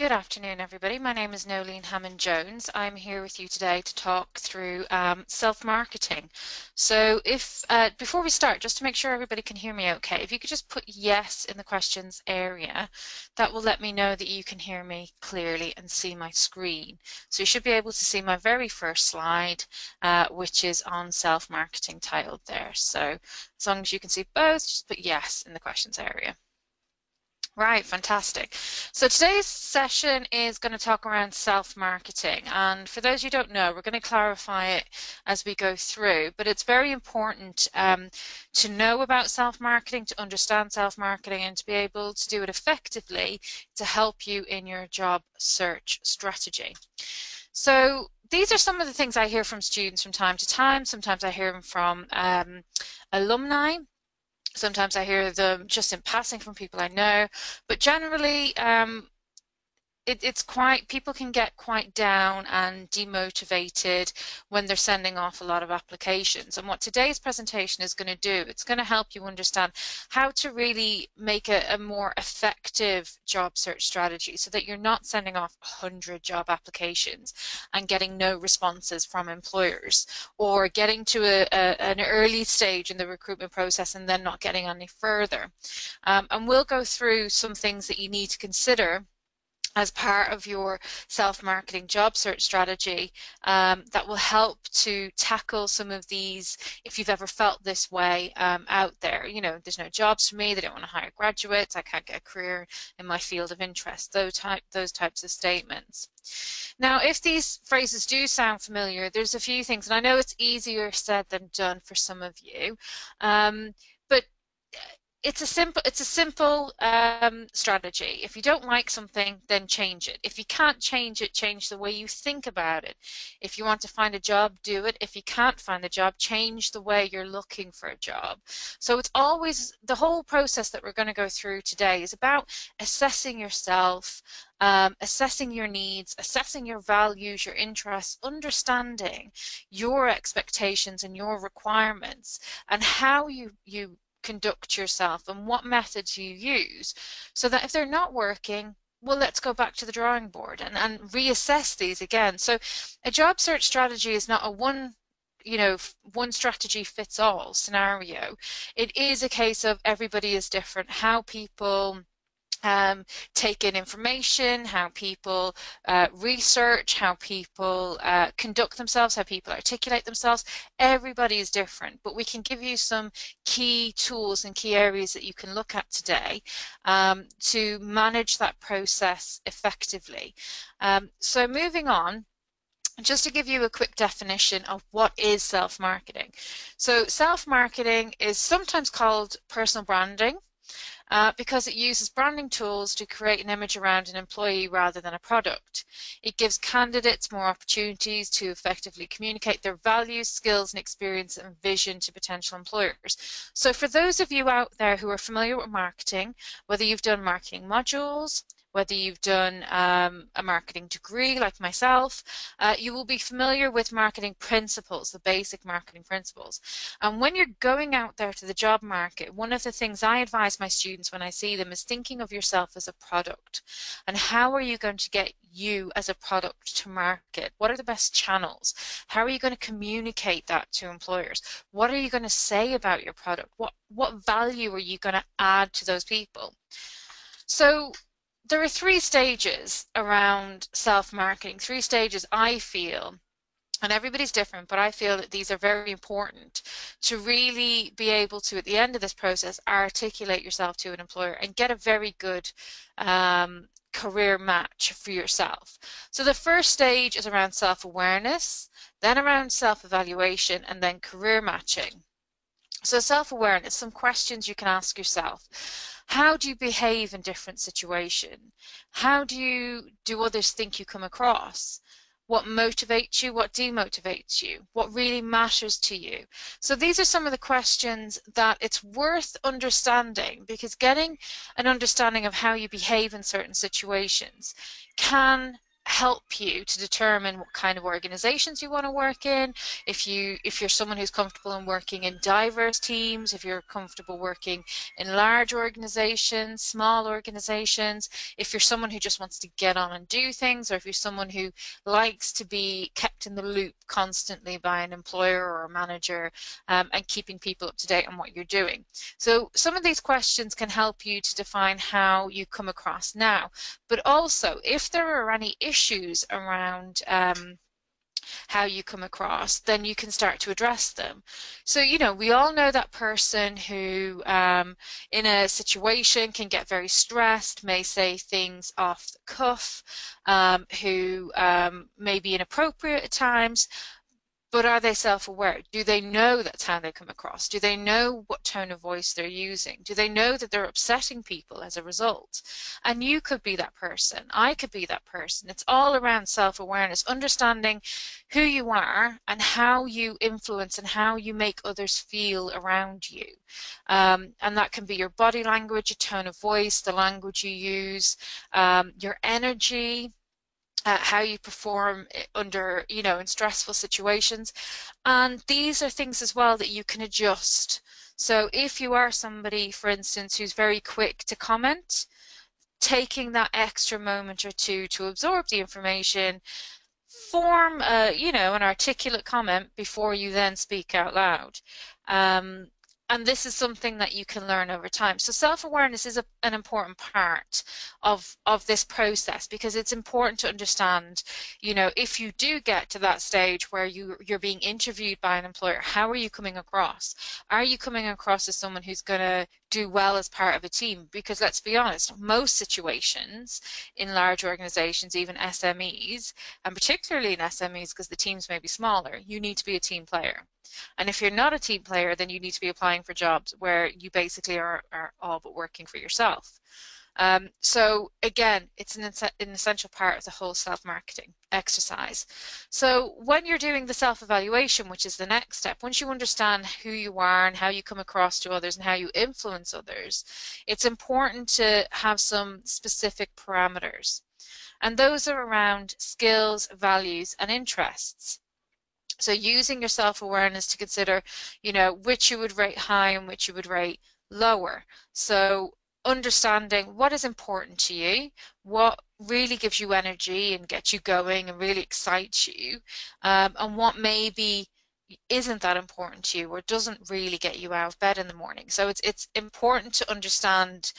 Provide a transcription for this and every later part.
Good afternoon, everybody. My name is Noeleen Hammond Jones. I'm here with you today to talk through um, self-marketing. So, if uh, before we start, just to make sure everybody can hear me okay, if you could just put yes in the questions area, that will let me know that you can hear me clearly and see my screen. So you should be able to see my very first slide, uh, which is on self-marketing titled there. So as long as you can see both, just put yes in the questions area. Right, fantastic. So today's session is going to talk around self-marketing. And for those you don't know, we're going to clarify it as we go through. But it's very important um, to know about self-marketing, to understand self-marketing, and to be able to do it effectively to help you in your job search strategy. So these are some of the things I hear from students from time to time. Sometimes I hear them from um, alumni Sometimes I hear them just in passing from people I know, but generally um, it, it's quite people can get quite down and demotivated when they're sending off a lot of applications. And what today's presentation is going to do it's going to help you understand how to really make a, a more effective job search strategy so that you're not sending off 100 job applications and getting no responses from employers or getting to a, a, an early stage in the recruitment process and then not getting any further. Um, and we'll go through some things that you need to consider as part of your self-marketing job search strategy um, that will help to tackle some of these if you've ever felt this way um, out there. You know there's no jobs for me they don't want to hire graduates I can't get a career in my field of interest those type those types of statements. Now if these phrases do sound familiar there's a few things and I know it's easier said than done for some of you. Um, it's a simple it's a simple um, strategy. If you don't like something, then change it. If you can't change it, change the way you think about it. If you want to find a job, do it. If you can't find a job, change the way you're looking for a job. So it's always the whole process that we're going to go through today is about assessing yourself, um, assessing your needs, assessing your values, your interests, understanding your expectations and your requirements, and how you you conduct yourself and what methods you use so that if they're not working well let's go back to the drawing board and, and reassess these again. So a job search strategy is not a one you know one strategy fits all scenario. It is a case of everybody is different how people um, take in information, how people uh, research, how people uh, conduct themselves, how people articulate themselves. Everybody is different, but we can give you some key tools and key areas that you can look at today um, to manage that process effectively. Um, so moving on, just to give you a quick definition of what is self-marketing. So self-marketing is sometimes called personal branding uh, because it uses branding tools to create an image around an employee rather than a product. It gives candidates more opportunities to effectively communicate their values, skills, and experience and vision to potential employers. So for those of you out there who are familiar with marketing, whether you've done marketing modules, whether you've done um, a marketing degree like myself, uh, you will be familiar with marketing principles, the basic marketing principles. And when you're going out there to the job market, one of the things I advise my students when I see them is thinking of yourself as a product. And how are you going to get you as a product to market? What are the best channels? How are you going to communicate that to employers? What are you going to say about your product? What, what value are you going to add to those people? So there are three stages around self-marketing, three stages I feel, and everybody's different, but I feel that these are very important to really be able to, at the end of this process, articulate yourself to an employer and get a very good um, career match for yourself. So the first stage is around self-awareness, then around self-evaluation, and then career matching. So self-awareness, some questions you can ask yourself. How do you behave in different situations? How do you do others think you come across? What motivates you? What demotivates you? What really matters to you? So these are some of the questions that it's worth understanding because getting an understanding of how you behave in certain situations can help you to determine what kind of organizations you want to work in. If you if you're someone who's comfortable in working in diverse teams if you're comfortable working in large organizations small organizations if you're someone who just wants to get on and do things or if you're someone who likes to be kept in the loop constantly by an employer or a manager um, and keeping people up to date on what you're doing. So some of these questions can help you to define how you come across now. But also if there are any issues issues around um, how you come across, then you can start to address them. So, you know, we all know that person who, um, in a situation, can get very stressed, may say things off the cuff, um, who um, may be inappropriate at times, but are they self-aware? Do they know that's how they come across? Do they know what tone of voice they're using? Do they know that they're upsetting people as a result? And you could be that person. I could be that person. It's all around self-awareness, understanding who you are and how you influence and how you make others feel around you. Um, and that can be your body language, your tone of voice, the language you use, um, your energy, uh, how you perform under, you know, in stressful situations. And these are things as well that you can adjust. So if you are somebody, for instance, who's very quick to comment, taking that extra moment or two to absorb the information, form, a, you know, an articulate comment before you then speak out loud. Um, and this is something that you can learn over time. So self-awareness is a, an important part of of this process because it's important to understand, you know, if you do get to that stage where you you're being interviewed by an employer, how are you coming across? Are you coming across as someone who's going to do well as part of a team? Because let's be honest, most situations in large organizations, even SMEs, and particularly in SMEs because the teams may be smaller, you need to be a team player. And if you're not a team player, then you need to be applying for jobs where you basically are, are all but working for yourself. Um, so again, it's an, an, essential part of the whole self-marketing exercise. So when you're doing the self-evaluation, which is the next step, once you understand who you are and how you come across to others and how you influence others, it's important to have some specific parameters. And those are around skills, values, and interests. So using your self-awareness to consider, you know, which you would rate high and which you would rate lower. So understanding what is important to you, what really gives you energy and gets you going and really excites you, um, and what maybe isn't that important to you or doesn't really get you out of bed in the morning. So it's it's important to understand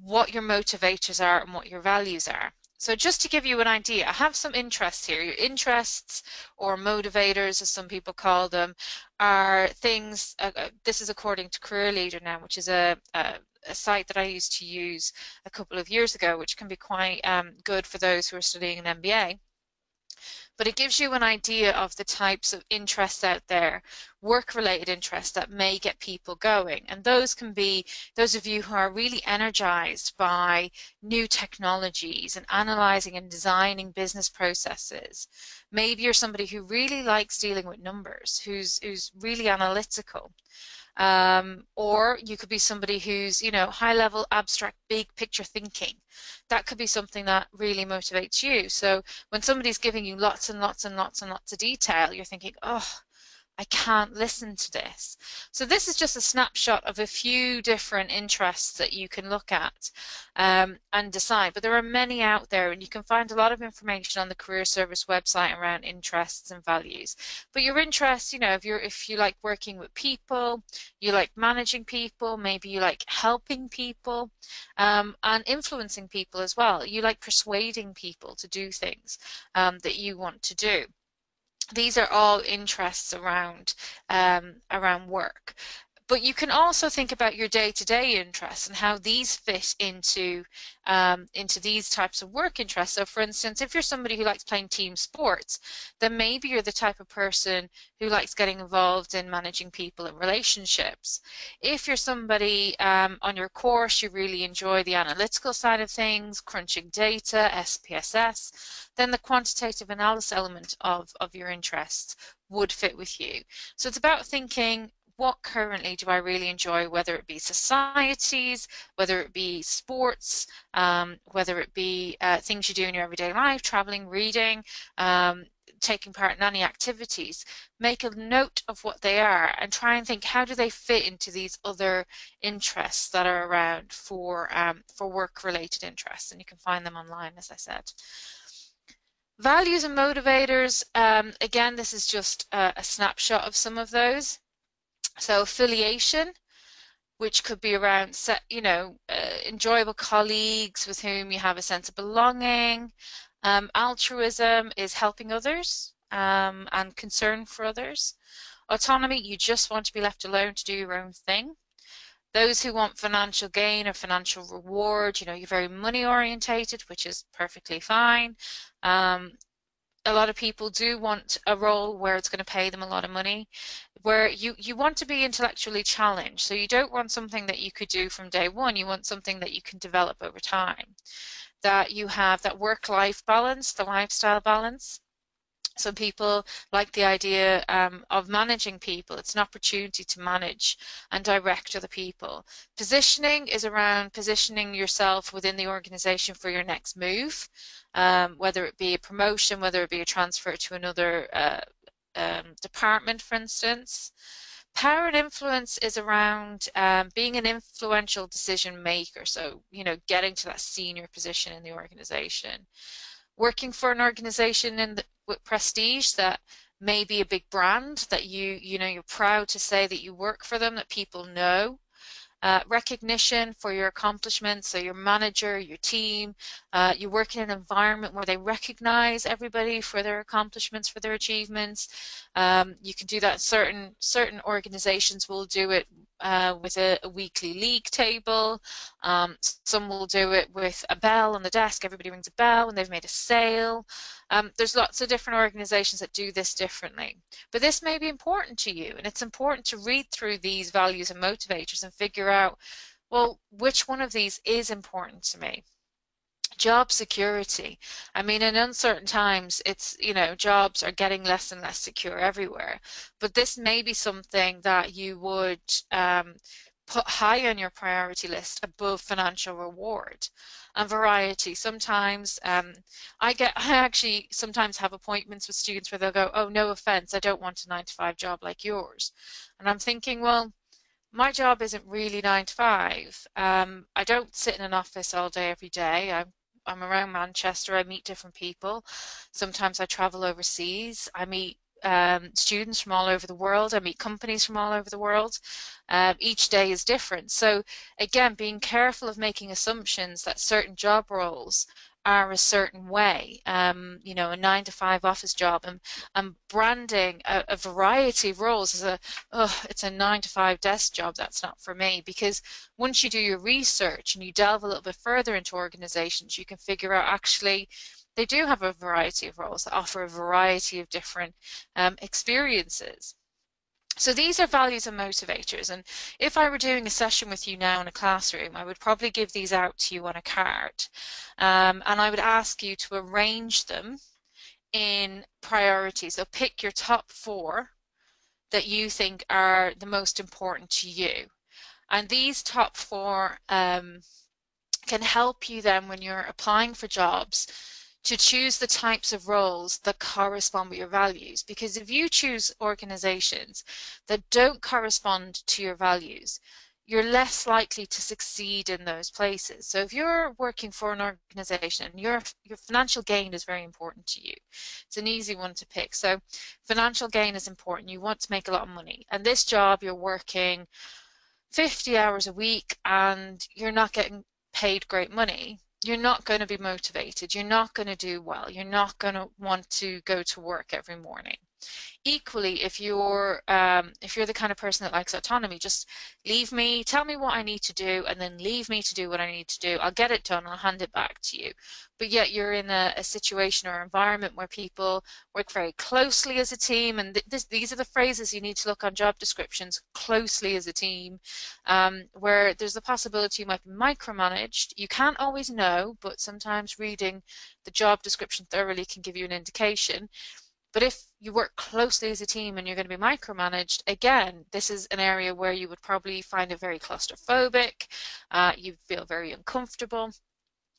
what your motivators are and what your values are. So just to give you an idea, I have some interests here. Your interests or motivators, as some people call them, are things, uh, uh, this is according to Career Leader now, which is a, a, a, site that I used to use a couple of years ago, which can be quite um, good for those who are studying an MBA but it gives you an idea of the types of interests out there, work-related interests that may get people going. And those can be those of you who are really energized by new technologies and analyzing and designing business processes. Maybe you're somebody who really likes dealing with numbers, who's, who's really analytical. Um, or you could be somebody who's, you know, high level, abstract, big picture thinking. That could be something that really motivates you. So when somebody's giving you lots and lots and lots and lots of detail, you're thinking, oh, I can't listen to this. So this is just a snapshot of a few different interests that you can look at um, and decide. But there are many out there and you can find a lot of information on the Career Service website around interests and values. But your interests, you know, if you're if you like working with people, you like managing people, maybe you like helping people um, and influencing people as well. You like persuading people to do things um, that you want to do these are all interests around um, around work but you can also think about your day-to-day -day interests and how these fit into um, into these types of work interests. So for instance, if you're somebody who likes playing team sports, then maybe you're the type of person who likes getting involved in managing people and relationships. If you're somebody um, on your course, you really enjoy the analytical side of things, crunching data, SPSS, then the quantitative analysis element of, of your interests would fit with you. So it's about thinking what currently do I really enjoy, whether it be societies, whether it be sports, um, whether it be uh, things you do in your everyday life, traveling, reading, um, taking part in any activities, make a note of what they are and try and think how do they fit into these other interests that are around for um, for work related interests and you can find them online as I said. Values and motivators, um, again this is just a, a snapshot of some of those. So affiliation, which could be around you know, uh, enjoyable colleagues with whom you have a sense of belonging, um, altruism is helping others um, and concern for others. Autonomy, you just want to be left alone to do your own thing. Those who want financial gain or financial reward, you know, you're very money orientated, which is perfectly fine. Um, a lot of people do want a role where it's going to pay them a lot of money where you you want to be intellectually challenged so you don't want something that you could do from day one you want something that you can develop over time that you have that work-life balance, the lifestyle balance. Some people like the idea um, of managing people. It's an opportunity to manage and direct other people. Positioning is around positioning yourself within the organization for your next move, um, whether it be a promotion, whether it be a transfer to another uh, um, department, for instance. Power and influence is around um, being an influential decision maker. So, you know, getting to that senior position in the organization. Working for an organization in the, with prestige that may be a big brand that you, you know, you're proud to say that you work for them, that people know. Uh, recognition for your accomplishments, so your manager, your team, uh, you work in an environment where they recognize everybody for their accomplishments, for their achievements. Um, you can do that. Certain certain organizations will do it uh, with a, a, weekly league table. Um, some will do it with a bell on the desk. Everybody rings a bell when they've made a sale. Um, there's lots of different organizations that do this differently. But this may be important to you, and it's important to read through these values and motivators and figure out, well, which one of these is important to me job security. I mean, in uncertain times, it's, you know, jobs are getting less and less secure everywhere. But this may be something that you would um, put high on your priority list above financial reward and variety. Sometimes um, I get, I actually sometimes have appointments with students where they'll go, oh, no offense, I don't want a nine to five job like yours. And I'm thinking, well, my job isn't really nine to five. Um, I don't sit in an office all day every day. I'm I'm around Manchester. I meet different people. Sometimes I travel overseas. I meet um, students from all over the world. I meet companies from all over the world. Uh, each day is different. So again, being careful of making assumptions that certain job roles are a certain way, um, you know, a nine to five office job and, and branding a, a variety of roles as a, oh, it's a nine to five desk job, that's not for me. Because once you do your research and you delve a little bit further into organizations, you can figure out actually they do have a variety of roles that offer a variety of different um, experiences. So these are values and motivators. And if I were doing a session with you now in a classroom, I would probably give these out to you on a card. Um, and I would ask you to arrange them in priorities. So pick your top four that you think are the most important to you. And these top four um, can help you then when you're applying for jobs to choose the types of roles that correspond with your values. Because if you choose organizations that don't correspond to your values, you're less likely to succeed in those places. So if you're working for an organization your your financial gain is very important to you, it's an easy one to pick. So financial gain is important. You want to make a lot of money. And this job you're working 50 hours a week and you're not getting paid great money you're not going to be motivated. You're not going to do well. You're not going to want to go to work every morning. Equally, if you're um, if you're the kind of person that likes autonomy, just leave me, tell me what I need to do, and then leave me to do what I need to do. I'll get it done. I'll hand it back to you. But yet you're in a, a situation or environment where people work very closely as a team, and th this, these are the phrases you need to look on job descriptions: closely as a team, um, where there's the possibility you might be micromanaged. You can't always know, but sometimes reading the job description thoroughly can give you an indication But if you work closely as a team and you're going to be micromanaged, again, this is an area where you would probably find it very claustrophobic, uh, you feel very uncomfortable.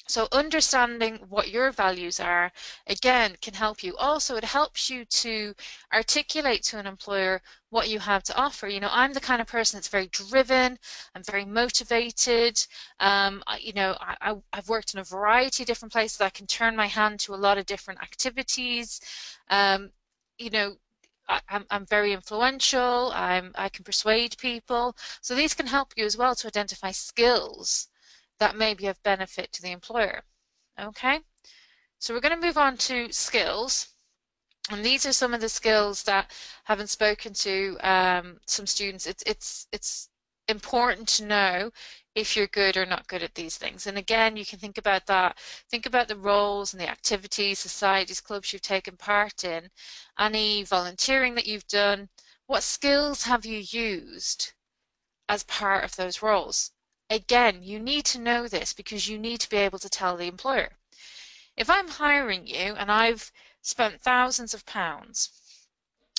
So understanding what your values are, again, can help you. Also, it helps you to articulate to an employer what you have to offer. You know, I'm the kind of person that's very driven, I'm very motivated. Um, I, you know, I, have worked in a variety of different places. I can turn my hand to a lot of different activities. Um, you know, I, am I'm very influential. I'm, I can persuade people. So these can help you as well to identify skills that may be of benefit to the employer. Okay, so we're going to move on to skills. And these are some of the skills that, having spoken to um, some students, it's it's it's important to know if you're good or not good at these things. And again, you can think about that. Think about the roles and the activities, societies, clubs you've taken part in, any volunteering that you've done. What skills have you used as part of those roles? Again, you need to know this because you need to be able to tell the employer. If I'm hiring you and I've spent thousands of pounds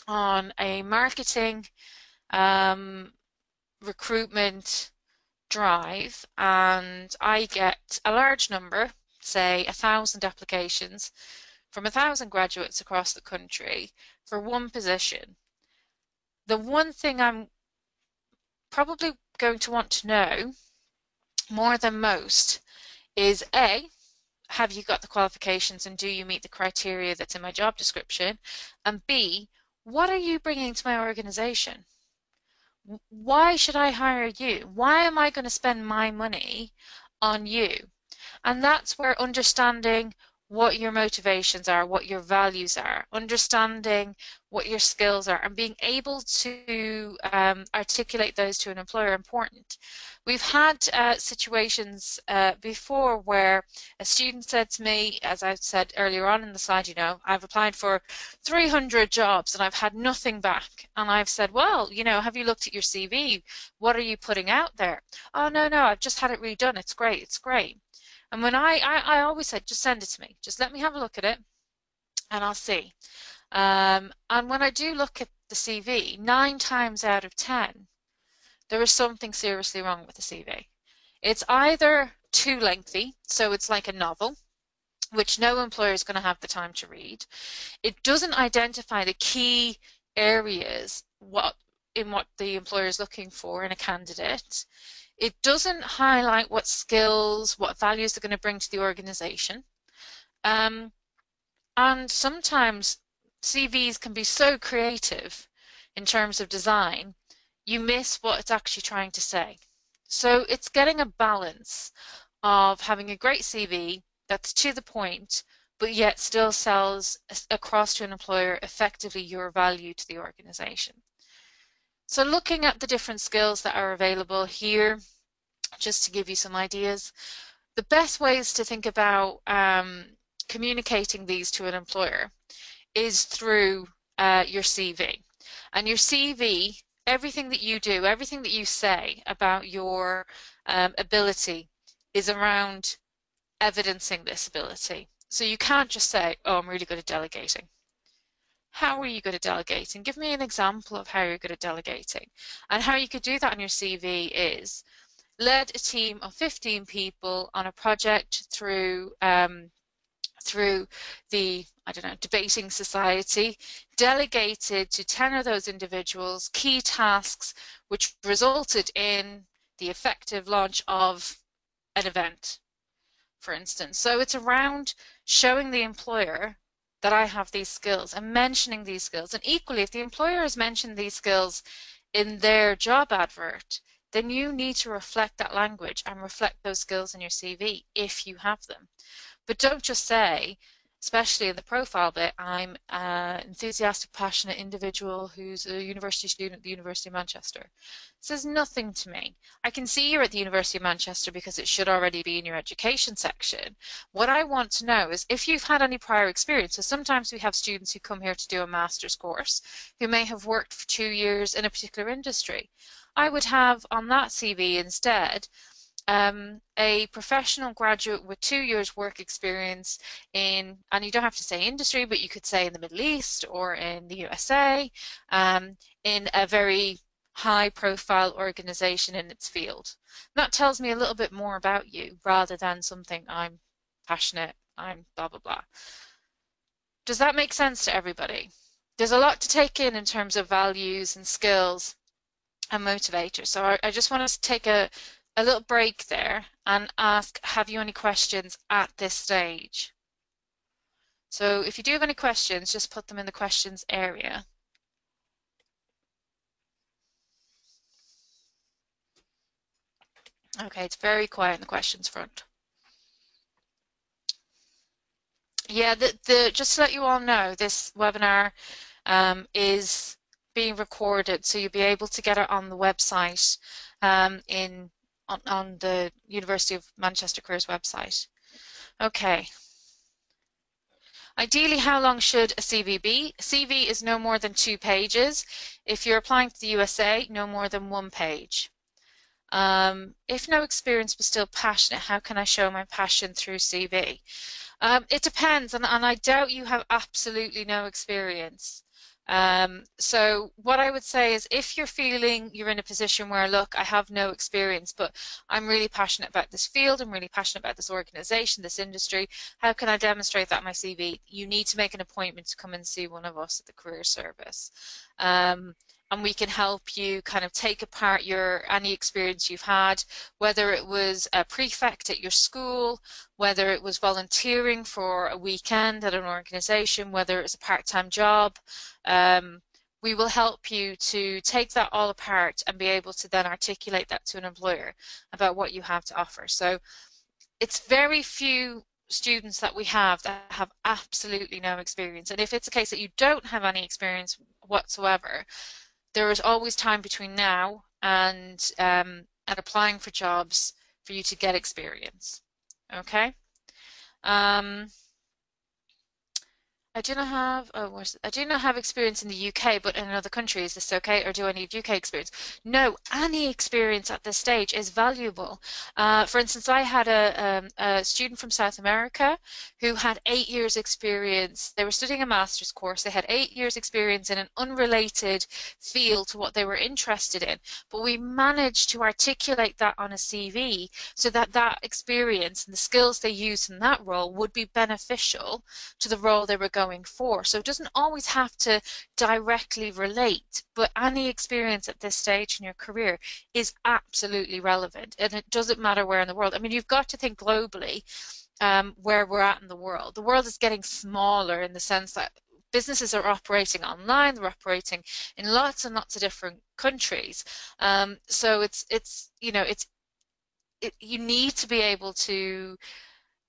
on a marketing um, recruitment drive and I get a large number, say a thousand applications from a thousand graduates across the country for one position, the one thing I'm probably going to want to know more than most is A, have you got the qualifications and do you meet the criteria that's in my job description? And B, what are you bringing to my organization? Why should I hire you? Why am I going to spend my money on you? And that's where understanding what your motivations are, what your values are, understanding what your skills are, and being able to um, articulate those to an employer important. We've had uh, situations uh, before where a student said to me, as I said earlier on in the slide, you know, I've applied for 300 jobs and I've had nothing back. And I've said, well, you know, have you looked at your CV? What are you putting out there? Oh, no, no, I've just had it redone. It's great. It's great. And when I, I, I always said, just send it to me. Just let me have a look at it and I'll see. Um, and when I do look at the CV, nine times out of ten, there is something seriously wrong with the CV. It's either too lengthy, so it's like a novel, which no employer is going to have the time to read. It doesn't identify the key areas what in what the employer is looking for in a candidate. It doesn't highlight what skills, what values they're going to bring to the organization. Um, and sometimes CVs can be so creative in terms of design, you miss what it's actually trying to say. So it's getting a balance of having a great CV that's to the point, but yet still sells across to an employer effectively your value to the organization. So looking at the different skills that are available here, just to give you some ideas, the best ways to think about um, communicating these to an employer is through uh, your CV. And your CV, everything that you do, everything that you say about your um, ability is around evidencing this ability. So you can't just say, oh, I'm really good at delegating how are you good at delegating? Give me an example of how you're good at delegating. And how you could do that on your CV is led a team of 15 people on a project through um, through the I don't know debating society, delegated to 10 of those individuals key tasks which resulted in the effective launch of an event, for instance. So it's around showing the employer that I have these skills and mentioning these skills. And equally, if the employer has mentioned these skills in their job advert, then you need to reflect that language and reflect those skills in your CV if you have them. But don't just say, especially in the profile bit, I'm an enthusiastic, passionate individual who's a university student at the University of Manchester. It says nothing to me. I can see you're at the University of Manchester because it should already be in your education section. What I want to know is if you've had any prior experience. So sometimes we have students who come here to do a master's course who may have worked for two years in a particular industry. I would have on that CV instead um, a professional graduate with two years work experience in, and you don't have to say industry, but you could say in the Middle East or in the USA, um, in a very high profile organization in its field. That tells me a little bit more about you rather than something I'm passionate, I'm blah, blah, blah. Does that make sense to everybody? There's a lot to take in in terms of values and skills and motivators. So I, I just want to take a, a little break there and ask, have you any questions at this stage? So if you do have any questions, just put them in the questions area. Okay, it's very quiet in the questions front. Yeah, the, the just to let you all know, this webinar um, is being recorded, so you'll be able to get it on the website um, in on, on the University of Manchester Careers website. Okay. Ideally, how long should a CV be? CV is no more than two pages. If you're applying to the USA, no more than one page. Um, if no experience but still passionate, how can I show my passion through CV? Um, it depends, and, and I doubt you have absolutely no experience. Um, so what I would say is if you're feeling you're in a position where, look, I have no experience, but I'm really passionate about this field, I'm really passionate about this organization, this industry, how can I demonstrate that in my CV? You need to make an appointment to come and see one of us at the Career Service. Um, and we can help you kind of take apart your any experience you've had, whether it was a prefect at your school, whether it was volunteering for a weekend at an organization, whether it's a part-time job. Um, we will help you to take that all apart and be able to then articulate that to an employer about what you have to offer. So it's very few students that we have that have absolutely no experience. And if it's a case that you don't have any experience whatsoever, there is always time between now and um, and applying for jobs for you to get experience. Okay. Um, I do not have, oh, I do not have experience in the UK, but in another country. Is this okay, or do I need UK experience? No, any experience at this stage is valuable. Uh, for instance, I had a, um, a, student from South America who had eight years experience. They were studying a master's course. They had eight years experience in an unrelated field to what they were interested in, but we managed to articulate that on a CV so that that experience and the skills they used in that role would be beneficial to the role they were going going for. So it doesn't always have to directly relate, but any experience at this stage in your career is absolutely relevant. And it doesn't matter where in the world. I mean, you've got to think globally um, where we're at in the world. The world is getting smaller in the sense that businesses are operating online they're operating in lots and lots of different countries um, so it's it's you know it's it, you need to be able to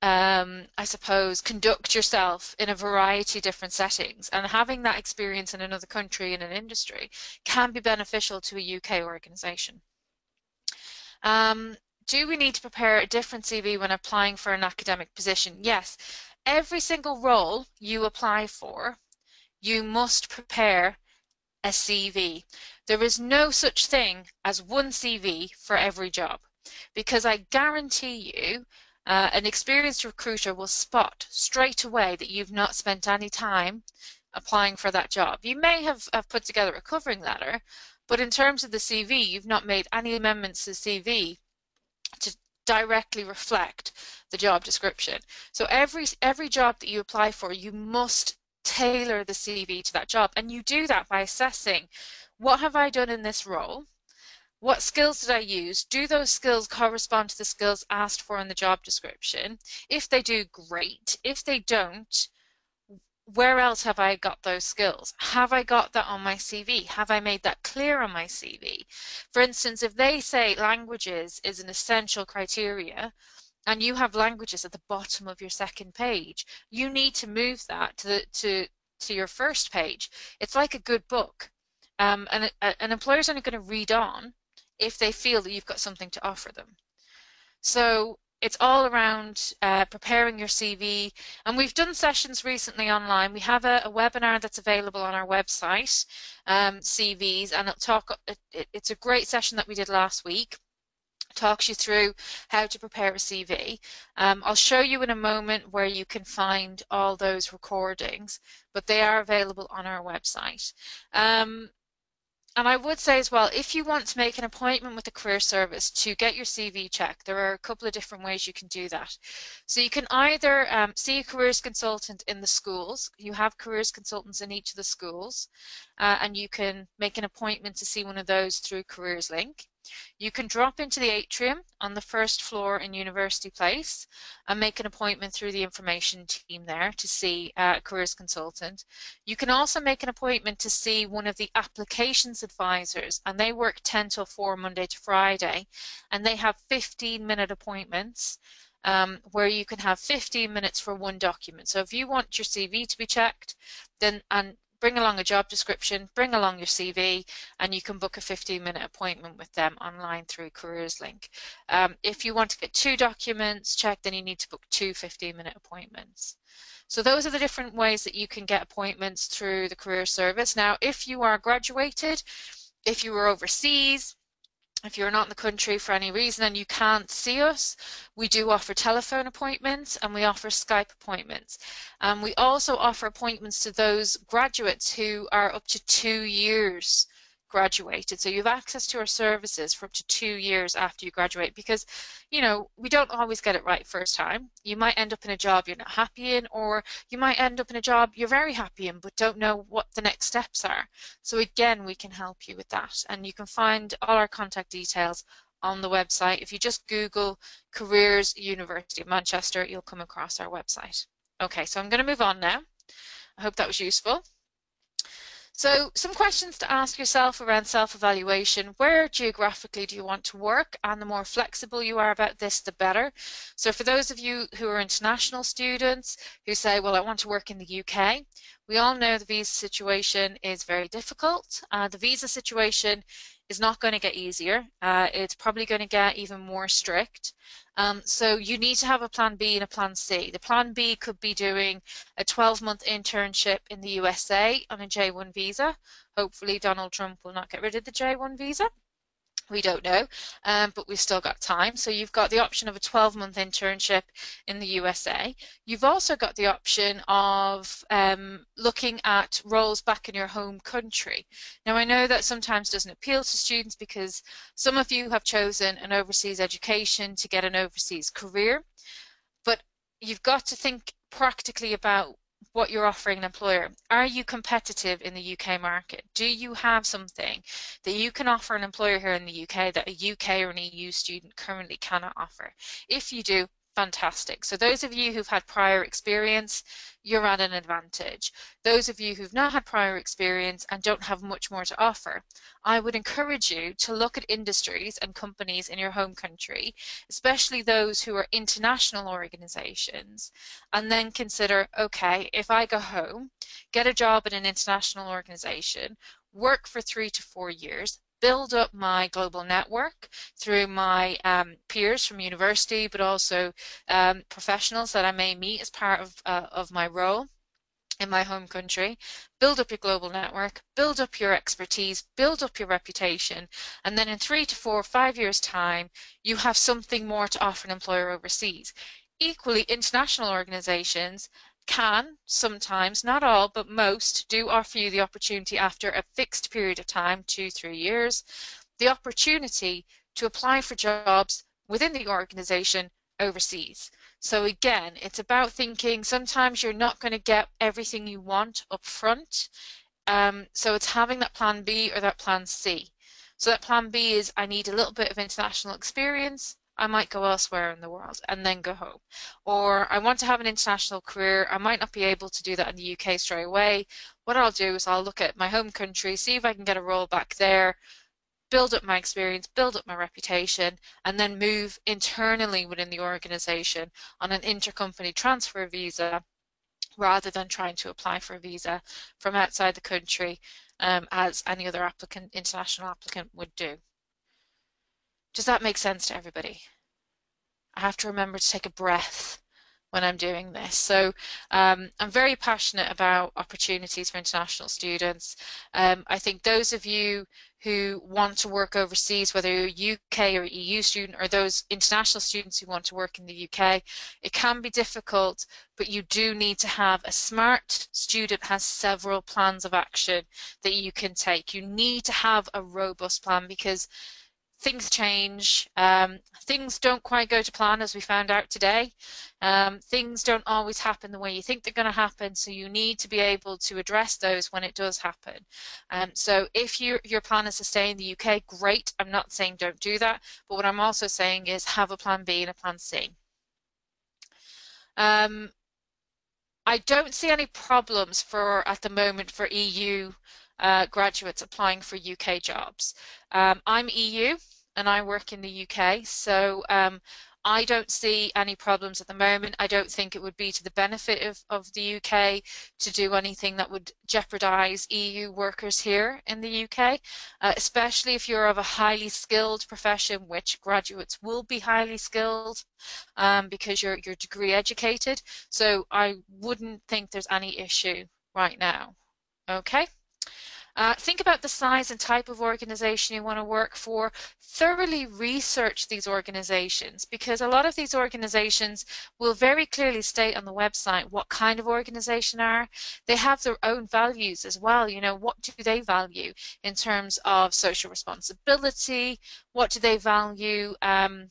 um, I suppose, conduct yourself in a variety of different settings. And having that experience in another country in an industry can be beneficial to a UK organisation. Um, do we need to prepare a different CV when applying for an academic position? Yes. Every single role you apply for, you must prepare a CV. There is no such thing as one CV for every job because I guarantee you uh, an experienced recruiter will spot straight away that you've not spent any time applying for that job. You may have, have put together a covering letter, but in terms of the CV, you've not made any amendments to the CV to directly reflect the job description. So every every job that you apply for, you must tailor the CV to that job, and you do that by assessing what have I done in this role, what skills did I use? Do those skills correspond to the skills asked for in the job description? If they do, great. If they don't, where else have I got those skills? Have I got that on my CV? Have I made that clear on my CV? For instance, if they say languages is an essential criteria, and you have languages at the bottom of your second page, you need to move that to the, to to your first page. It's like a good book. Um, and an employer's only going to read on if they feel that you've got something to offer them. So it's all around uh, preparing your CV. And we've done sessions recently online. We have a, a webinar that's available on our website, um, CVs, and it'll talk. It, it's a great session that we did last week. talks you through how to prepare a CV. Um, I'll show you in a moment where you can find all those recordings, but they are available on our website. Um, and I would say as well, if you want to make an appointment with the career service to get your CV checked, there are a couple of different ways you can do that. So you can either um, see a careers consultant in the schools. You have careers consultants in each of the schools, uh, and you can make an appointment to see one of those through Careers Link. You can drop into the atrium on the first floor in University Place and make an appointment through the information team there to see a careers consultant. You can also make an appointment to see one of the applications advisors and they work 10 till 4 Monday to Friday and they have 15 minute appointments um, where you can have 15 minutes for one document. So if you want your CV to be checked, then and bring along a job description, bring along your CV, and you can book a 15 minute appointment with them online through Careers Link. Um, if you want to get two documents checked, then you need to book two 15 minute appointments. So those are the different ways that you can get appointments through the career service. Now, if you are graduated, if you were overseas, if you're not in the country for any reason and you can't see us, we do offer telephone appointments and we offer Skype appointments. Um, we also offer appointments to those graduates who are up to two years graduated. So you have access to our services for up to two years after you graduate because, you know, we don't always get it right first time. You might end up in a job you're not happy in, or you might end up in a job you're very happy in but don't know what the next steps are. So again, we can help you with that. And you can find all our contact details on the website. If you just Google Careers University of Manchester, you'll come across our website. Okay, so I'm going to move on now. I hope that was useful. So some questions to ask yourself around self-evaluation. Where geographically do you want to work? And the more flexible you are about this, the better. So for those of you who are international students who say, well, I want to work in the UK, we all know the visa situation is very difficult. Uh, the visa situation is not going to get easier. Uh, it's probably going to get even more strict. Um, so you need to have a plan B and a plan C. The plan B could be doing a 12-month internship in the USA on a J1 visa. Hopefully Donald Trump will not get rid of the J1 visa we don't know, um, but we've still got time. So you've got the option of a 12-month internship in the USA. You've also got the option of um, looking at roles back in your home country. Now I know that sometimes doesn't appeal to students because some of you have chosen an overseas education to get an overseas career, but you've got to think practically about what you're offering an employer. Are you competitive in the UK market? Do you have something that you can offer an employer here in the UK that a UK or an EU student currently cannot offer? If you do, fantastic. So those of you who've had prior experience, you're at an advantage. Those of you who've not had prior experience and don't have much more to offer, I would encourage you to look at industries and companies in your home country, especially those who are international organizations, and then consider, okay, if I go home, get a job at an international organization, work for three to four years, build up my global network through my um, peers from university, but also um, professionals that I may meet as part of, uh, of my role in my home country, build up your global network, build up your expertise, build up your reputation, and then in three to four, five years' time, you have something more to offer an employer overseas. Equally, international organizations can sometimes, not all, but most, do offer you the opportunity after a fixed period of time, two, three years, the opportunity to apply for jobs within the organization overseas. So again, it's about thinking sometimes you're not going to get everything you want up front. Um, so it's having that plan B or that plan C. So that plan B is I need a little bit of international experience I might go elsewhere in the world and then go home. Or I want to have an international career. I might not be able to do that in the UK straight away. What I'll do is I'll look at my home country, see if I can get a role back there, build up my experience, build up my reputation, and then move internally within the organization on an intercompany transfer visa rather than trying to apply for a visa from outside the country um, as any other applicant, international applicant would do. Does that make sense to everybody? I have to remember to take a breath when I'm doing this. So um, I'm very passionate about opportunities for international students. Um, I think those of you who want to work overseas, whether you're a UK or EU student or those international students who want to work in the UK, it can be difficult, but you do need to have a smart student has several plans of action that you can take. You need to have a robust plan because things change. Um, things don't quite go to plan as we found out today. Um, things don't always happen the way you think they're going to happen, so you need to be able to address those when it does happen. Um, so if you, your plan is to stay in the UK, great. I'm not saying don't do that, but what I'm also saying is have a plan B and a plan C. Um, I don't see any problems for at the moment for EU uh, graduates applying for UK jobs. Um, I'm EU and I work in the UK, so um, I don't see any problems at the moment. I don't think it would be to the benefit of, of the UK to do anything that would jeopardise EU workers here in the UK, uh, especially if you're of a highly skilled profession, which graduates will be highly skilled um, because you're, you're degree educated. So I wouldn't think there's any issue right now. Okay. Uh, think about the size and type of organization you want to work for. Thoroughly research these organizations because a lot of these organizations will very clearly state on the website what kind of organization are. They have their own values as well. You know, what do they value in terms of social responsibility? What do they value? Um,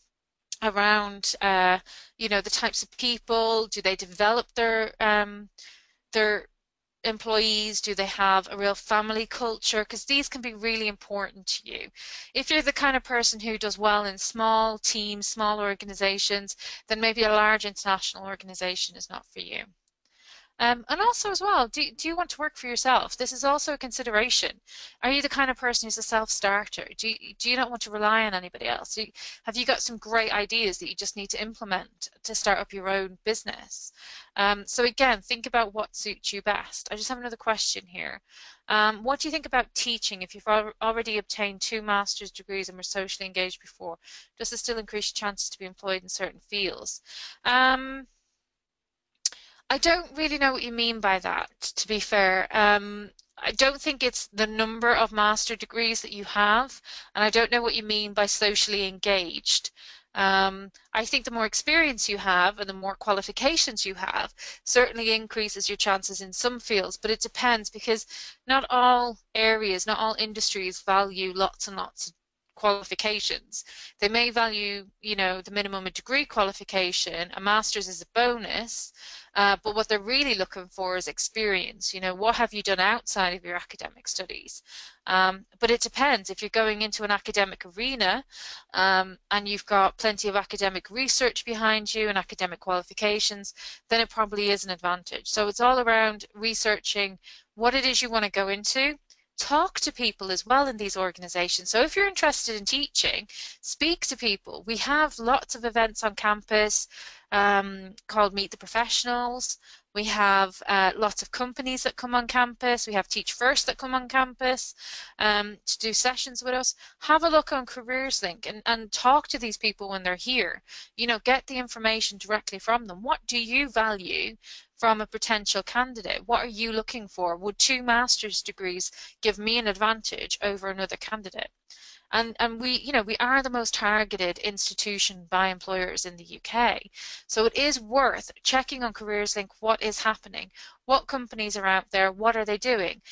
around uh, you know the types of people do they develop their um, their employees? Do they have a real family culture? Because these can be really important to you. If you're the kind of person who does well in small teams, small organizations, then maybe a large international organization is not for you. Um, and also as well, do, do you want to work for yourself? This is also a consideration. Are you the kind of person who's a self-starter? Do you, do you not want to rely on anybody else? You, have you got some great ideas that you just need to implement to start up your own business? Um, so again, think about what suits you best. I just have another question here. Um, what do you think about teaching if you've already obtained two master's degrees and were socially engaged before? Does this still increase your chances to be employed in certain fields? Um, I don't really know what you mean by that, to be fair. Um, I don't think it's the number of master degrees that you have, and I don't know what you mean by socially engaged. Um, I think the more experience you have and the more qualifications you have certainly increases your chances in some fields, but it depends because not all areas, not all industries value lots and lots of qualifications. They may value, you know, the minimum a degree qualification, a master's is a bonus, uh, but what they're really looking for is experience. You know, what have you done outside of your academic studies? Um, but it depends. If you're going into an academic arena um, and you've got plenty of academic research behind you and academic qualifications, then it probably is an advantage. So it's all around researching what it is you want to go into talk to people as well in these organizations. So if you're interested in teaching, speak to people. We have lots of events on campus um, called Meet the Professionals. We have uh, lots of companies that come on campus. We have Teach First that come on campus um, to do sessions with us. Have a look on Careers Link and, and talk to these people when they're here. You know, get the information directly from them. What do you value from a potential candidate? What are you looking for? Would two master's degrees give me an advantage over another candidate? And, and we, you know, we are the most targeted institution by employers in the UK. So it is worth checking on Careers Link what is happening, what companies are out there, what are they doing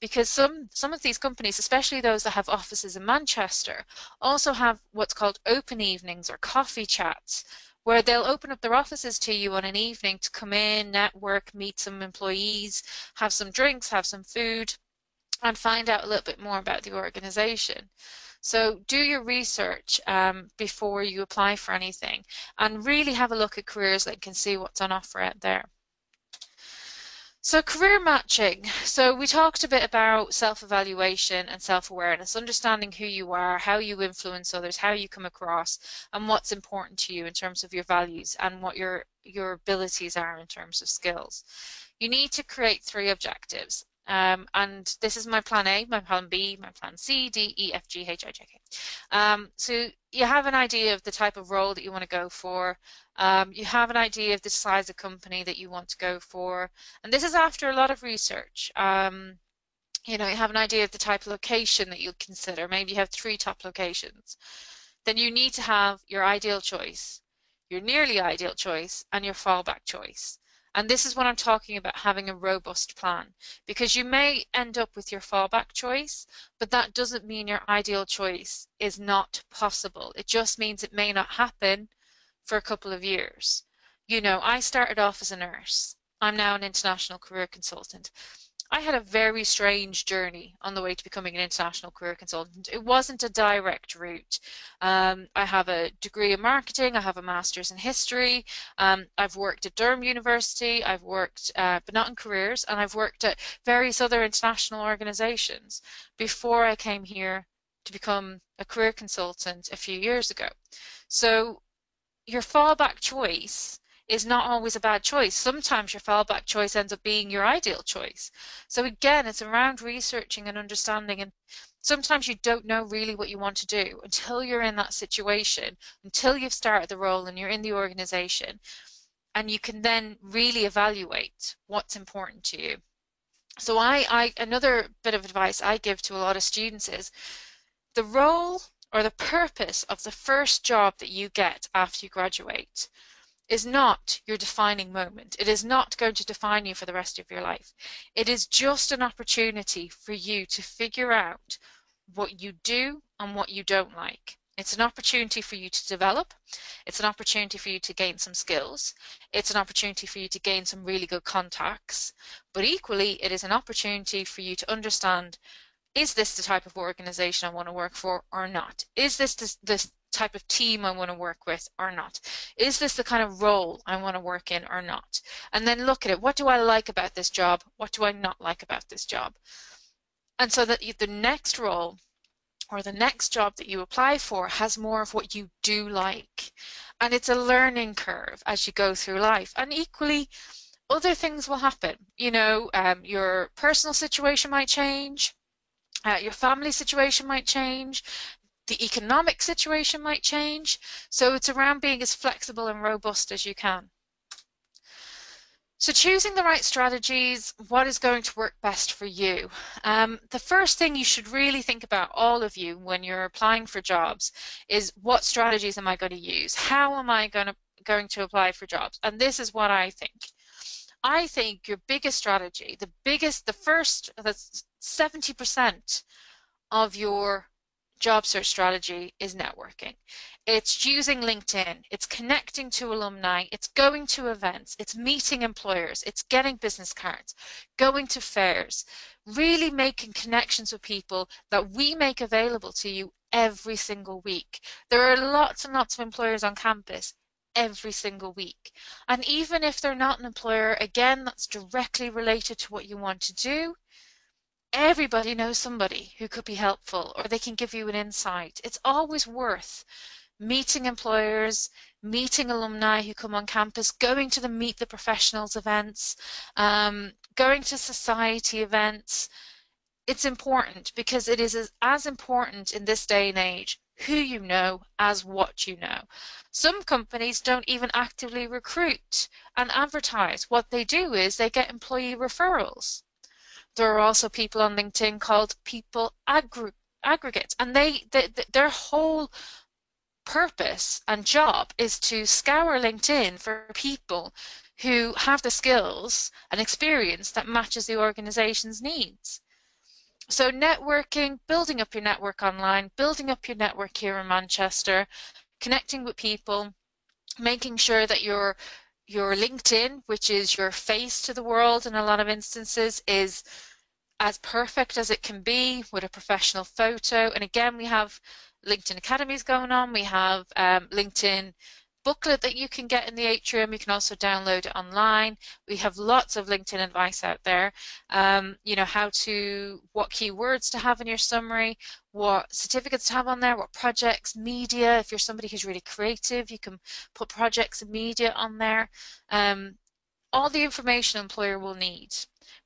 because some some of these companies, especially those that have offices in Manchester, also have what's called open evenings or coffee chats where they'll open up their offices to you on an evening to come in, network, meet some employees, have some drinks, have some food, and find out a little bit more about the organization. So do your research um, before you apply for anything and really have a look at Careers Link and see what's on offer out there. So career matching. So we talked a bit about self-evaluation and self-awareness, understanding who you are, how you influence others, how you come across, and what's important to you in terms of your values and what your your abilities are in terms of skills. You need to create three objectives. Um, and this is my plan A, my plan B, my plan C, D, E, F, G, H, I, J, K. Um, so you have an idea of the type of role that you want to go for. Um, you have an idea of the size of company that you want to go for. And this is after a lot of research. Um, you know, you have an idea of the type of location that you'll consider. Maybe you have three top locations. Then you need to have your ideal choice, your nearly ideal choice, and your fallback choice. And this is what I'm talking about having a robust plan because you may end up with your fallback choice, but that doesn't mean your ideal choice is not possible. It just means it may not happen for a couple of years. You know, I started off as a nurse. I'm now an international career consultant. I had a very strange journey on the way to becoming an international career consultant. It wasn't a direct route. Um, I have a degree in marketing, I have a master's in history, um, I've worked at Durham University, I've worked, uh, but not in careers, and I've worked at various other international organizations before I came here to become a career consultant a few years ago. So your fallback choice is not always a bad choice. Sometimes your fallback choice ends up being your ideal choice. So again, it's around researching and understanding and sometimes you don't know really what you want to do until you're in that situation, until you've started the role and you're in the organization and you can then really evaluate what's important to you. So I, I another bit of advice I give to a lot of students is the role or the purpose of the first job that you get after you graduate is not your defining moment. It is not going to define you for the rest of your life. It is just an opportunity for you to figure out what you do and what you don't like. It's an opportunity for you to develop. It's an opportunity for you to gain some skills. It's an opportunity for you to gain some really good contacts. But equally, it is an opportunity for you to understand is this the type of organization I want to work for or not? Is this the, the type of team I want to work with or not? Is this the kind of role I want to work in or not? And then look at it. What do I like about this job? What do I not like about this job? And so that the next role or the next job that you apply for has more of what you do like. And it's a learning curve as you go through life. And equally, other things will happen. You know, um, your personal situation might change. Uh, your family situation might change the economic situation might change. So it's around being as flexible and robust as you can. So choosing the right strategies, what is going to work best for you? Um, the first thing you should really think about, all of you, when you're applying for jobs, is what strategies am I going to use? How am I going to, going to apply for jobs? And this is what I think. I think your biggest strategy, the biggest, the first, that's 70% of your job search strategy is networking. It's using LinkedIn, it's connecting to alumni, it's going to events, it's meeting employers, it's getting business cards, going to fairs, really making connections with people that we make available to you every single week. There are lots and lots of employers on campus every single week. And even if they're not an employer, again, that's directly related to what you want to do, everybody knows somebody who could be helpful or they can give you an insight. It's always worth meeting employers, meeting alumni who come on campus, going to the Meet the Professionals events, um, going to society events. It's important because it is as, as important in this day and age who you know as what you know. Some companies don't even actively recruit and advertise. What they do is they get employee referrals. There are also people on LinkedIn called people aggr aggregates, and they, they their whole purpose and job is to scour LinkedIn for people who have the skills and experience that matches the organization's needs. So networking, building up your network online, building up your network here in Manchester, connecting with people, making sure that you're your LinkedIn, which is your face to the world in a lot of instances, is as perfect as it can be with a professional photo. And again, we have LinkedIn Academies going on. We have um, LinkedIn booklet that you can get in the atrium. You can also download it online. We have lots of LinkedIn advice out there. Um, you know, how to, what keywords to have in your summary, what certificates to have on there, what projects, media. If you're somebody who's really creative, you can put projects and media on there. Um, all the information an employer will need.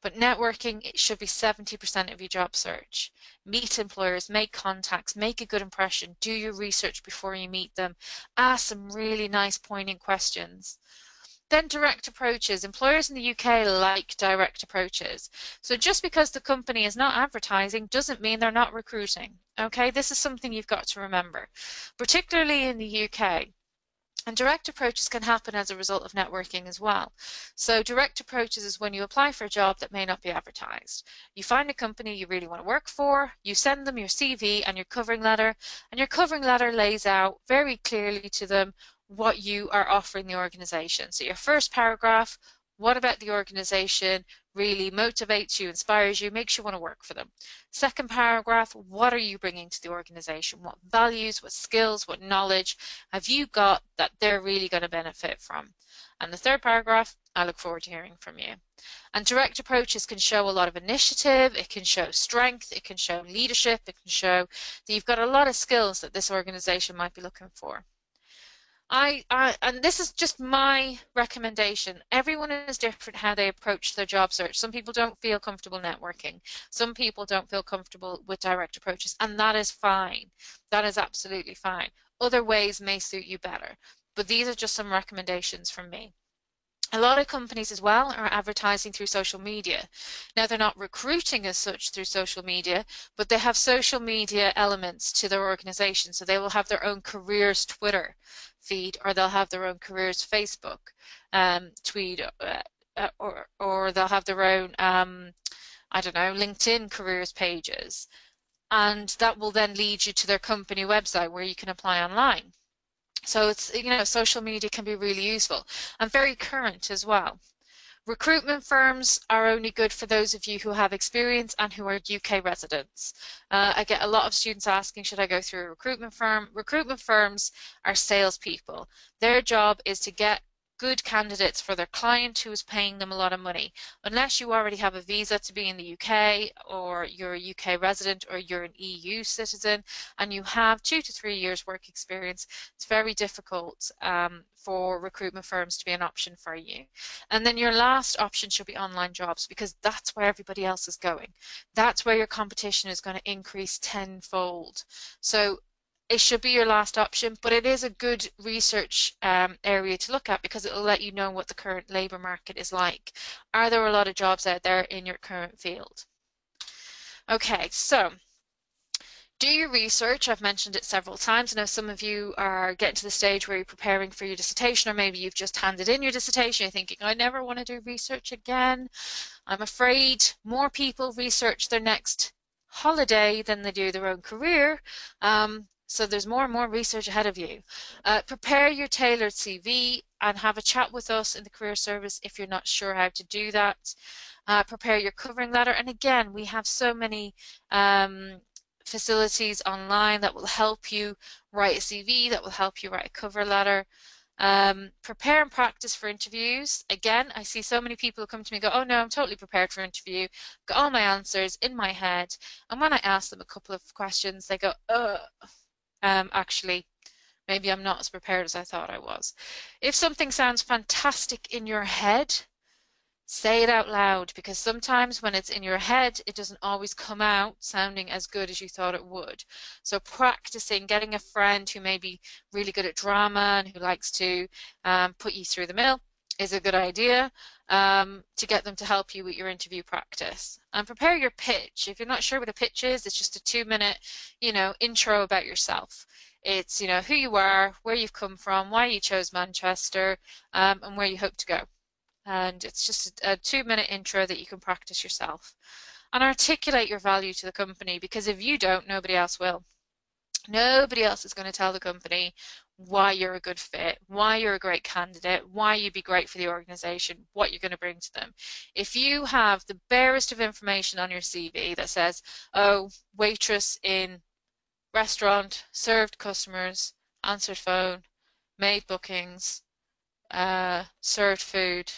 But networking should be 70% of your job search. Meet employers, make contacts, make a good impression, do your research before you meet them, ask some really nice poignant questions. Then direct approaches. Employers in the UK like direct approaches. So just because the company is not advertising doesn't mean they're not recruiting. Okay, this is something you've got to remember, particularly in the UK. And direct approaches can happen as a result of networking as well. So direct approaches is when you apply for a job that may not be advertised. You find a company you really want to work for, you send them your CV and your covering letter, and your covering letter lays out very clearly to them what you are offering the organization. So your first paragraph, what about the organization really motivates you, inspires you, makes you want to work for them. Second paragraph, what are you bringing to the organization? What values, what skills, what knowledge have you got that they're really going to benefit from? And the third paragraph, I look forward to hearing from you. And direct approaches can show a lot of initiative, it can show strength, it can show leadership, it can show that you've got a lot of skills that this organization might be looking for. I, I and this is just my recommendation. Everyone is different how they approach their job search. Some people don't feel comfortable networking. Some people don't feel comfortable with direct approaches, and that is fine. That is absolutely fine. Other ways may suit you better, but these are just some recommendations from me. A lot of companies as well are advertising through social media. Now they're not recruiting as such through social media, but they have social media elements to their organization. So they will have their own careers Twitter feed or they'll have their own careers Facebook um, tweet uh, uh, or, or they'll have their own, um, I don't know, LinkedIn careers pages. And that will then lead you to their company website where you can apply online. So it's, you know, social media can be really useful and very current as well. Recruitment firms are only good for those of you who have experience and who are UK residents. Uh, I get a lot of students asking, should I go through a recruitment firm? Recruitment firms are salespeople. Their job is to get good candidates for their client who is paying them a lot of money. Unless you already have a visa to be in the UK or you're a UK resident or you're an EU citizen and you have two to three years work experience, it's very difficult um, for recruitment firms to be an option for you. And then your last option should be online jobs because that's where everybody else is going. That's where your competition is going to increase tenfold. So it should be your last option, but it is a good research um, area to look at because it will let you know what the current labour market is like. Are there a lot of jobs out there in your current field? Okay, so do your research. I've mentioned it several times. I know some of you are getting to the stage where you're preparing for your dissertation, or maybe you've just handed in your dissertation. You're thinking, I never want to do research again. I'm afraid more people research their next holiday than they do their own career. Um, so there's more and more research ahead of you. Uh, prepare your tailored CV and have a chat with us in the career service if you're not sure how to do that. Uh, prepare your covering letter. And again, we have so many um, facilities online that will help you write a CV, that will help you write a cover letter. Um, prepare and practice for interviews. Again, I see so many people come to me and go, oh no, I'm totally prepared for interview. Got all my answers in my head. And when I ask them a couple of questions, they go, uh, um, actually, maybe I'm not as prepared as I thought I was. If something sounds fantastic in your head, say it out loud because sometimes when it's in your head, it doesn't always come out sounding as good as you thought it would. So practicing, getting a friend who may be really good at drama and who likes to um, put you through the mill is a good idea um, to get them to help you with your interview practice. And prepare your pitch. If you're not sure what a pitch is, it's just a two-minute, you know, intro about yourself. It's, you know, who you are, where you've come from, why you chose Manchester, um, and where you hope to go. And it's just a, two-minute intro that you can practice yourself. And articulate your value to the company because if you don't, nobody else will. Nobody else is going to tell the company why you're a good fit, why you're a great candidate, why you'd be great for the organization, what you're going to bring to them. If you have the barest of information on your CV that says, oh, waitress in restaurant, served customers, answered phone, made bookings, uh, served food,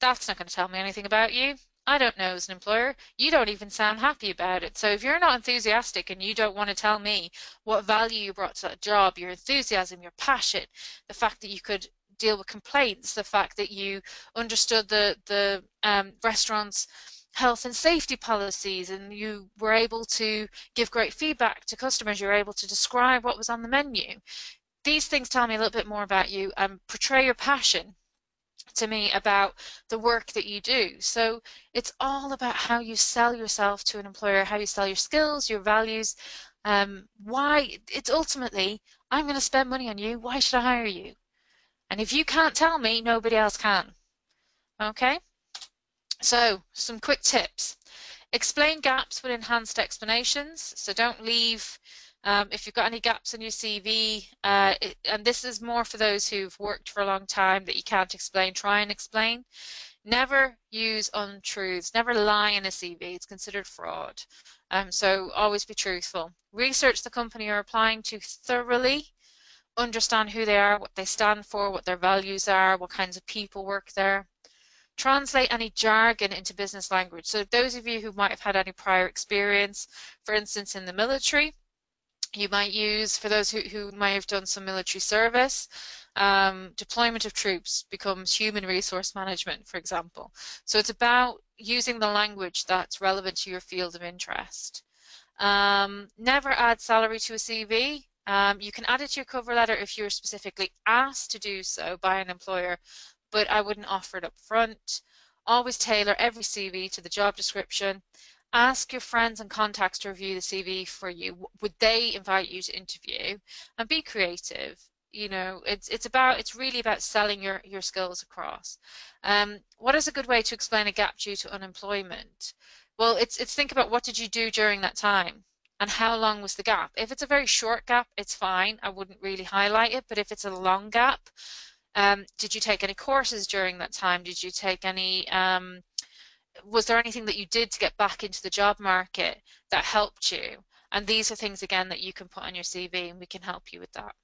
that's not going to tell me anything about you. I don't know as an employer. You don't even sound happy about it. So if you're not enthusiastic and you don't want to tell me what value you brought to that job, your enthusiasm, your passion, the fact that you could deal with complaints, the fact that you understood the, the um, restaurant's health and safety policies and you were able to give great feedback to customers, you were able to describe what was on the menu. These things tell me a little bit more about you and portray your passion to me about the work that you do. So it's all about how you sell yourself to an employer, how you sell your skills, your values, um, why it's ultimately, I'm going to spend money on you, why should I hire you? And if you can't tell me, nobody else can. Okay? So, some quick tips. Explain gaps with enhanced explanations. So don't leave, um, if you've got any gaps in your CV, uh, it, and this is more for those who've worked for a long time that you can't explain, try and explain. Never use untruths, never lie in a CV, it's considered fraud. Um, so always be truthful. Research the company you're applying to thoroughly. Understand who they are, what they stand for, what their values are, what kinds of people work there. Translate any jargon into business language. So those of you who might have had any prior experience, for instance in the military, you might use, for those who, who might have done some military service, um, deployment of troops becomes human resource management, for example. So it's about using the language that's relevant to your field of interest. Um, never add salary to a CV. Um, you can add it to your cover letter if you're specifically asked to do so by an employer, but I wouldn't offer it up front. Always tailor every CV to the job description. Ask your friends and contacts to review the CV for you. Would they invite you to interview? And be creative. You know it's it's about it's really about selling your your skills across. Um, what is a good way to explain a gap due to unemployment? Well it's it's think about what did you do during that time and how long was the gap? If it's a very short gap it's fine. I wouldn't really highlight it. But if it's a long gap um, did you take any courses during that time? Did you take any um, was there anything that you did to get back into the job market that helped you and these are things again that you can put on your cv and we can help you with that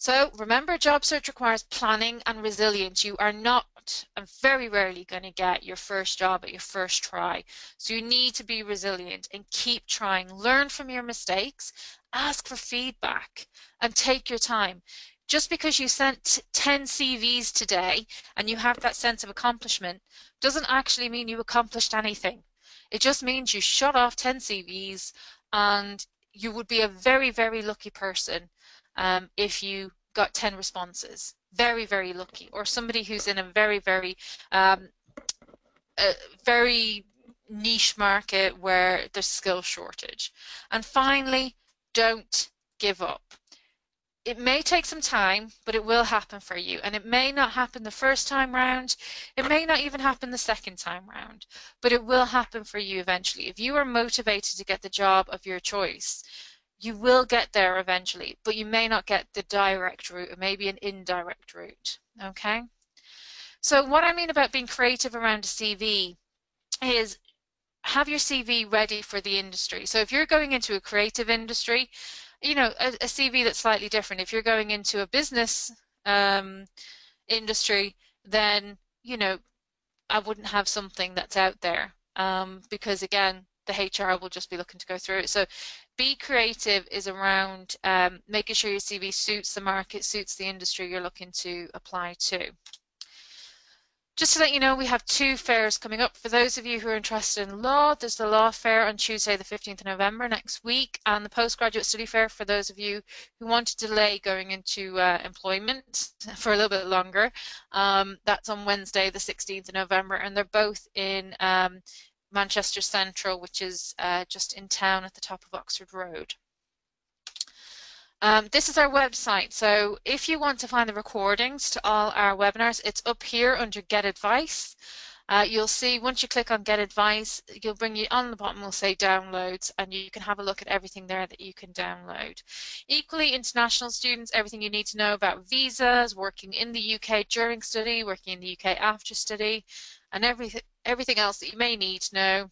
so remember, job search requires planning and resilience. You are not and very rarely going to get your first job at your first try. So you need to be resilient and keep trying. Learn from your mistakes, ask for feedback, and take your time. Just because you sent 10 CVs today and you have that sense of accomplishment doesn't actually mean you accomplished anything. It just means you shot off 10 CVs and you would be a very, very lucky person um, if you got 10 responses. Very, very lucky. Or somebody who's in a very, very, um, a very niche market where there's skill shortage. And finally, don't give up. It may take some time, but it will happen for you. And it may not happen the first time round. It may not even happen the second time round, but it will happen for you eventually. If you are motivated to get the job of your choice, you will get there eventually, but you may not get the direct route, or maybe an indirect route. Okay? So what I mean about being creative around a CV is have your CV ready for the industry. So if you're going into a creative industry, you know, a, a CV that's slightly different. If you're going into a business um, industry, then, you know, I wouldn't have something that's out there um, because, again, the HR will just be looking to go through it. So be creative is around um, making sure your CV suits the market, suits the industry you're looking to apply to. Just to let you know, we have two fairs coming up. For those of you who are interested in law, there's the law fair on Tuesday, the 15th of November next week, and the postgraduate study fair for those of you who want to delay going into uh, employment for a little bit longer. Um, that's on Wednesday, the 16th of November, and they're both in um, Manchester Central, which is uh, just in town at the top of Oxford Road. Um, this is our website, so if you want to find the recordings to all our webinars, it's up here under Get Advice. Uh, you'll see once you click on Get Advice, you'll bring you on the bottom will say Downloads, and you can have a look at everything there that you can download. Equally, international students, everything you need to know about visas, working in the UK during study, working in the UK after study, and everything everything else that you may need to know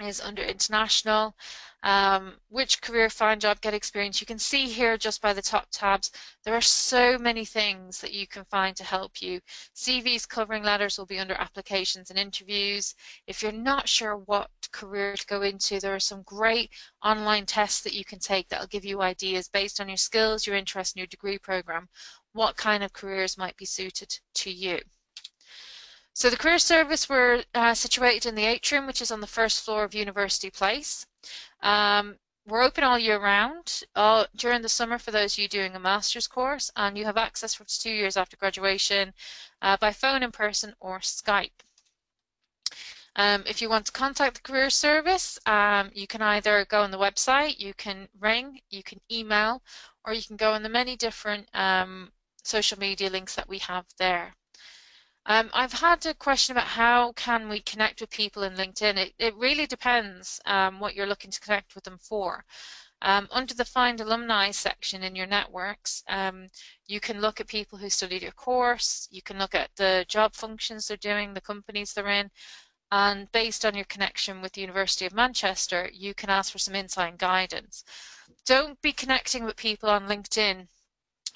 is under international. Um, which career, find job, get experience. You can see here just by the top tabs, there are so many things that you can find to help you. CVs, covering letters will be under applications and interviews. If you're not sure what career to go into, there are some great online tests that you can take that will give you ideas based on your skills, your interest, and your degree program what kind of careers might be suited to you. So the career service we're uh, situated in the atrium, which is on the first floor of University Place. Um, we're open all year round during the summer for those of you doing a master's course, and you have access for two years after graduation uh, by phone, in person, or Skype. Um, if you want to contact the career service, um, you can either go on the website, you can ring, you can email, or you can go on the many different um, social media links that we have there. Um, I've had a question about how can we connect with people in LinkedIn. It, it really depends um, what you're looking to connect with them for. Um, under the Find Alumni section in your networks, um, you can look at people who studied your course, you can look at the job functions they're doing, the companies they're in, and based on your connection with the University of Manchester, you can ask for some insight and guidance. Don't be connecting with people on LinkedIn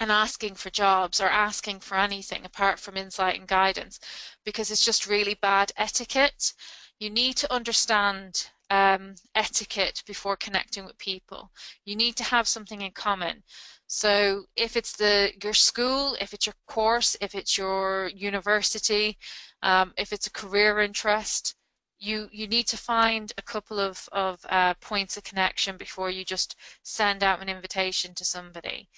and asking for jobs or asking for anything apart from insight and guidance because it's just really bad etiquette. You need to understand um, etiquette before connecting with people. You need to have something in common. So if it's the your school, if it's your course, if it's your university, um, if it's a career interest, you you need to find a couple of, of uh, points of connection before you just send out an invitation to somebody.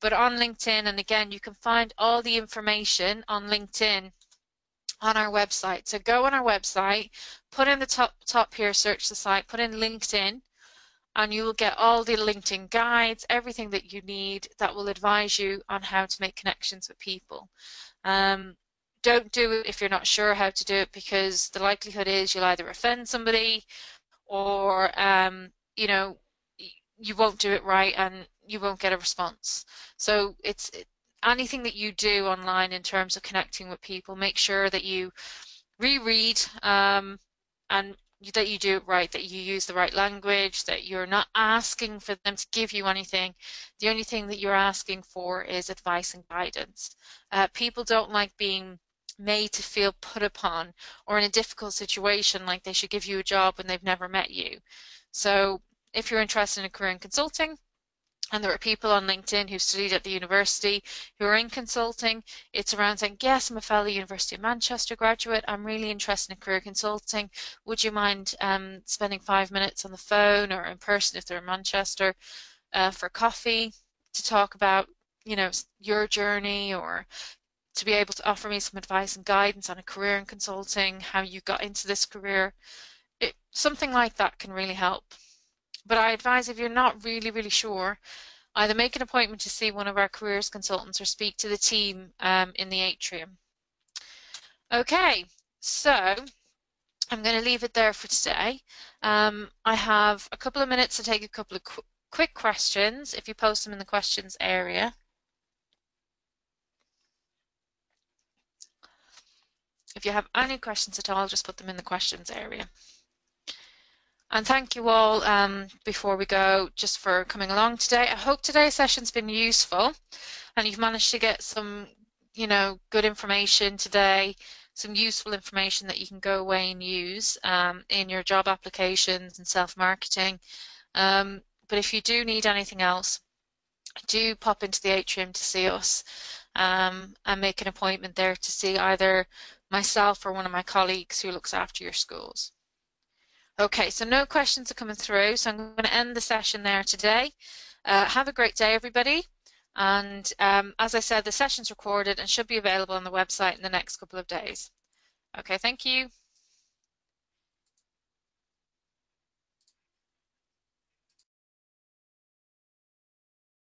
But on LinkedIn, and again, you can find all the information on LinkedIn on our website. So go on our website, put in the top top here, search the site, put in LinkedIn, and you will get all the LinkedIn guides, everything that you need that will advise you on how to make connections with people. Um, don't do it if you're not sure how to do it because the likelihood is you'll either offend somebody or um, you know you won't do it right and you won't get a response. So it's anything that you do online in terms of connecting with people, make sure that you reread um, and that you do it right, that you use the right language, that you're not asking for them to give you anything. The only thing that you're asking for is advice and guidance. Uh, people don't like being made to feel put upon or in a difficult situation like they should give you a job when they've never met you. So if you're interested in a career in consulting, and there are people on LinkedIn who studied at the university who are in consulting. It's around saying, yes, I'm a fellow University of Manchester graduate. I'm really interested in career consulting. Would you mind um, spending five minutes on the phone or in person if they're in Manchester uh, for coffee to talk about, you know, your journey or to be able to offer me some advice and guidance on a career in consulting, how you got into this career. It, something like that can really help. But I advise if you're not really, really sure, either make an appointment to see one of our careers consultants or speak to the team um, in the atrium. Okay, so I'm going to leave it there for today. Um, I have a couple of minutes to take a couple of qu quick questions if you post them in the questions area. If you have any questions at all, just put them in the questions area. And thank you all um, before we go just for coming along today. I hope today's session's been useful and you've managed to get some, you know, good information today, some useful information that you can go away and use um, in your job applications and self-marketing. Um, but if you do need anything else, do pop into the atrium to see us um, and make an appointment there to see either myself or one of my colleagues who looks after your schools. Okay, so no questions are coming through, so I'm going to end the session there today. Uh, have a great day, everybody. And um, as I said, the session's recorded and should be available on the website in the next couple of days. Okay, thank you.